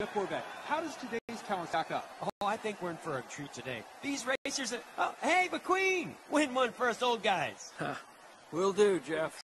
Jeff Gorvette, how does today's talent stack up? Oh, I think we're in for a treat today. These racers are... Oh, hey, McQueen! Win one for us old guys. Will do, Jeff.